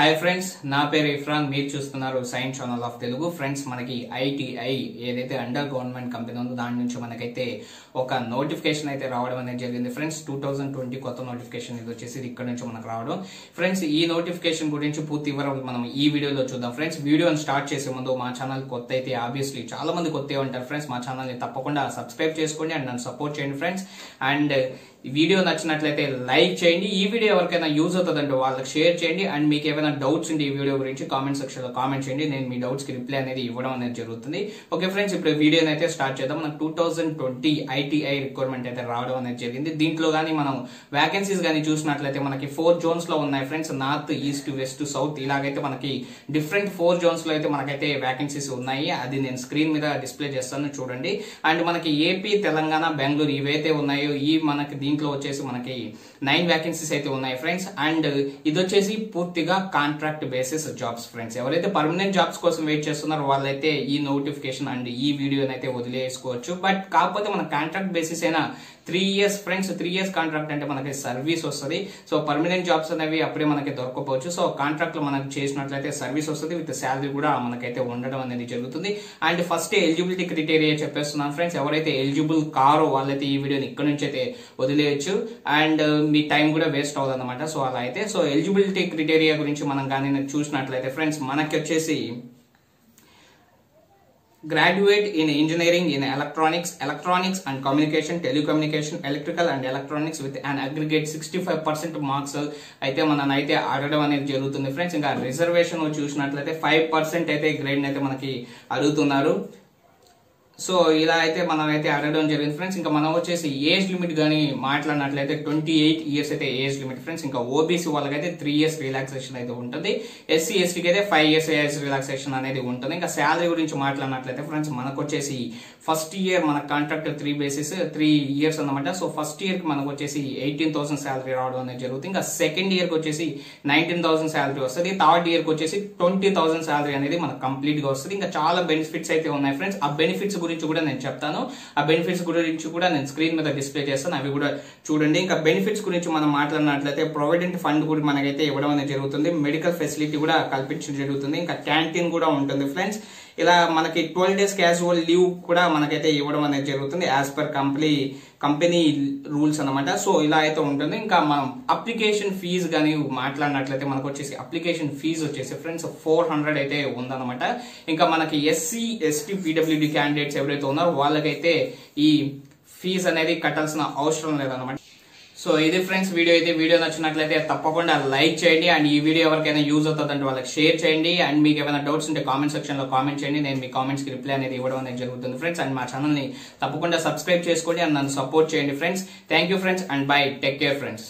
Hi friends నా పేరు ఇఫ్రాన్. మీరు చూస్తున్నారు science channel of Telugu friends మనకి ఐటీఐ ఏదైతే అండర్ గవర్నమెంట్ కంపెనీ ఉందో దాని నుంచి మనకైతే ఒక నోటిఫికేషన్ అయితే రావడం అనేది జరిగింది. ఫ్రెండ్స్ టూ థౌసండ్ ట్వంటీ కొత్త నోటిఫికేషన్ ఇది వచ్చేసి ఇక్కడ నుంచి మనకు రావడం. ఫ్రెండ్స్ ఈ నోటిఫికేషన్ గురించి పూర్తి వివరాలు మనం ఈ వీడియోలో చూద్దాం. ఫ్రెండ్స్ వీడియోని స్టార్ట్ చేసే ముందు మా ఛానల్ కొత్త అయితే ఆబ్వియస్లీ చాలా మంది కొత్త ఉంటారు. ఫ్రెండ్స్ మా ఛానల్ని తప్పకుండా సబ్స్క్రైబ్ చేసుకోండి అండ్ నన్ను సపోర్ట్ చేయండి ఫ్రెండ్స్ అండ్ వీడియో నచ్చినట్లయితే లైక్ చేయండి. ఈ వీడియో ఎవరికైనా యూజ్ అవుతుందంటే వాళ్ళకి షేర్ చేయండి. అండ్ మీకు ఏమైనా డౌట్స్ ఉంటే ఈ వీడియో గురించి కామెంట్ సెక్షన్లో కామెంట్ చేయండి. నేను మీ డౌట్స్కి రిప్లై అనేది ఇవ్వడం అనేది జరుగుతుంది. ఓకే ఫ్రెండ్స్ ఇప్పుడు వీడియోని అయితే స్టార్ట్ చేద్దాం. మనకు two thousand twenty ITI requirement అయితే రావడం అనేది జరిగింది. దీంట్లో కానీ మనం వ్యాకెన్సీస్ కానీ చూసినట్లయితే మనకి ఫోర్ జోన్స్లో ఉన్నాయి friends north east west south ఇలాగైతే మనకి డిఫరెంట్ ఫోర్ జోన్స్లో అయితే మనకైతే వ్యాకెన్సీస్ ఉన్నాయి. అది నేను స్క్రీన్ మీద డిస్ప్లే చేస్తాను చూడండి. అండ్ మనకి ఏపీ తెలంగాణ బెంగళూరు ఇవైతే ఉన్నాయో ఈ మనకి దీంట్లో వచ్చేసి మనకి నైన్ వ్యాకెన్సీస్ అయితే ఉన్నాయి ఫ్రెండ్స్ అండ్ ఇది వచ్చేసి పూర్తిగా కాంట్రాక్ట్ బేసిస్ జాబ్స్ ఫ్రెండ్స్ ఎవరైతే పర్మనెంట్ జాబ్స్ కోసం వెయిట్ చేస్తున్నారో వాళ్ళైతే ఈ నోటిఫికేషన్ అండ్ ఈ వీడియోని అయితే వదిలేసుకోవచ్చు. బట్ కాకపోతే మన కాంట్రాక్ట్ బేసిస్ అయినా three years friends three years contract అంటే మనకి సర్వీస్ వస్తుంది. సో పర్మనెంట్ జాబ్స్ అనేవి అప్పుడే మనకి దొరకపోవచ్చు. సో కాంట్రాక్ట్లో మనకి చేసినట్లయితే సర్వీస్ వస్తుంది విత్ శాలరీ కూడా మనకైతే ఉండడం అనేది జరుగుతుంది. అండ్ ఫస్ట్ ఎలిజిబిలిటీ క్రిటేరియా చెప్పేస్తున్నాను ఫ్రెండ్స్. ఎవరైతే ఎలిజిబుల్ కారో వాళ్ళైతే ఈ వీడియోని ఇక్కడ నుంచి అయితే వదిలేయచ్చు. అండ్ uh, మీ టైం కూడా వేస్ట్ అవ్వదు అనమాట సో అలా అయితే సో ఎలిజిబిలిటీ క్రిటేరియా గురించి మనం కానీ చూసినట్లయితే ఫ్రెండ్స్ మనకి వచ్చేసి graduate in engineering in electronics electronics and communication telecommunication electrical and electronics with an aggregate 65% marks అయితే మనం అయితే అడగడం అనేది జరుగుతుంది ఫ్రెండ్స్ ఇంకా రిజర్వేషన్ చూసినట్లయితే ఫైవ్ పర్సెంట్ అయితే గ్రేడ్ అయితే మనకి అడుగుతున్నారు సో ఇలా అయితే మనం అయితే అడగడం జరిగింది. ఫ్రెండ్స్ ఇంకా మనం వచ్చేసి ఏజ్ లిమిట్ కానీ మాట్లాడినట్లయితే ట్వంటీ ఎయిట్ ఇయర్స్ అయితే ఏజ్ లిమిట్ ఫ్రెండ్స్ ఇంకా ఓబీసీ వాళ్ళకైతే త్రీ ఇయర్స్ రిలాక్సేషన్ అయితే ఉంటుంది. ఎస్సీ ఎస్టీకి అయితే ఫైవ్ ఇయర్స్ ఏజ్ రిలాక్సేషన్ అనేది ఉంటుంది. ఇంకా శాలరీ గురించి మాట్లాడినట్లయితే ఫ్రెండ్స్ మనకు వచ్చేసి ఫస్ట్ ఇయర్ మన contract three basis three years అనమాట సో ఫస్ట్ ఇయర్కి మనకు వచ్చేసి ఎయిటీన్ థౌసండ్ శాలరీ రావడం అనేది జరుగుతుంది. ఇంకా సెకండ్ ఇయర్కి వచ్చేసి నైన్టీన్ థౌసండ్ శాలరీ వస్తుంది. థర్డ్ ఇయర్కి వచ్చేసి ట్వంటీ థౌసండ్ శాలరీ అనేది మనకు కంప్లీట్గా వస్తుంది. ఇంకా చాలా బెనిఫిట్స్ అయితే ఉన్నాయి ఫ్రెండ్స్ ఆ బెనిఫిట్స్ గురించి కూడా నేను చెప్తాను. ఆ బెనిఫిట్స్ గురించి కూడా నేను స్క్రీన్ మీద డిస్ప్లే చేస్తాను. అవి కూడా చూడండి. ఇంకా బెనిఫిట్స్ గురించి మనం మాట్లాడినట్లయితే ప్రొవిడెంట్ ఫండ్ కూడా మనకైతే ఇవ్వడం అనేది జరుగుతుంది. మెడికల్ ఫెసిలిటీ కూడా కల్పించడం జరుగుతుంది. ఇంకా క్యాంటీన్ కూడా ఉంటుంది ఫ్రెండ్స్ ఇలా మనకి ట్వెల్వ్ డేస్ క్యాజువల్ లీవ్ కూడా మనకైతే ఇవ్వడం అనేది జరుగుతుంది as per company company rules అనమాట సో ఇలా అయితే ఉంటుంది. ఇంకా మనం అప్లికేషన్ ఫీజు కానీ మాట్లాడినట్లయితే మనకు వచ్చేసి అప్లికేషన్ ఫీజు వచ్చేసి ఫ్రెండ్స్ ఫోర్ హండ్రెడ్ అయితే ఉందన్నమాట. ఇంకా మనకి ఎస్సీ ఎస్టీ పీడబ్ల్యూడి క్యాండిడేట్స్ ఎవరైతే ఉన్నారో వాళ్ళకైతే ఈ ఫీజు అనేది కట్టాల్సిన అవసరం లేదన్నమాట. సో ఇది ఫ్రెండ్స్ వీడియో అయితే వీడియో నచ్చినట్లయితే తప్పకుండా లైక్ చేయండి. అండ్ ఈ వీడియో ఎవరికైనా యూజ్ అవుతుందంటే వాళ్ళకి షేర్ చేయండి. అండ్ మీకు ఏమైనా డౌట్స్ ఉంటే కామెంట్ సెక్షన్లో కామెంట్ చేయండి. నేను మీ కామెంట్స్కి రిప్లై అనేది ఇవ్వడం అనేది జరుగుతుంది ఫ్రెండ్స్. అండ్ మా ఛానల్ని తప్పకుండా సబ్స్క్రైబ్ చేసుకోండి. అండ్ నన్ను సపోర్ట్ చేయండి friends. Thank you friends. And bye. Take care friends.